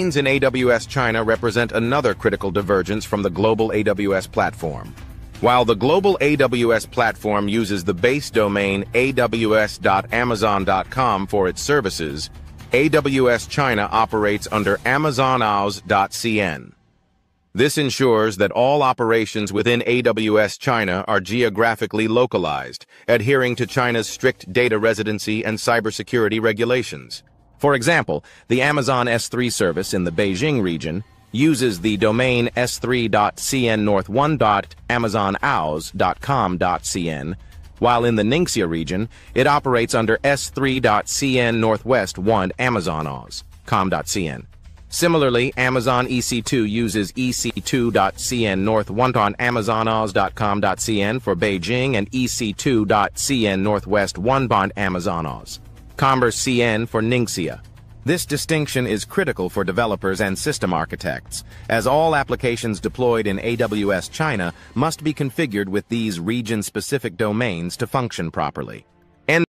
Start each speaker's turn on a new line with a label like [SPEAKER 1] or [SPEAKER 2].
[SPEAKER 1] Domains in AWS China represent another critical divergence from the global AWS platform. While the global AWS platform uses the base domain aws.amazon.com for its services, AWS China operates under amazonaws.cn. This ensures that all operations within AWS China are geographically localized, adhering to China's strict data residency and cybersecurity regulations. For example, the Amazon S3 service in the Beijing region uses the domain s3.cnnorth1.amazonaws.com.cn, while in the Ningxia region, it operates under s3.cn northwest 1 amazonaws.com.cn. Similarly, Amazon EC2 uses ec2.cn north 1 on amazonaws.com.cn for Beijing and ec2.cn northwest 1 on amazonaws. Commerce CN for Ningxia. This distinction is critical for developers and system architects, as all applications deployed in AWS China must be configured with these region-specific domains to function properly.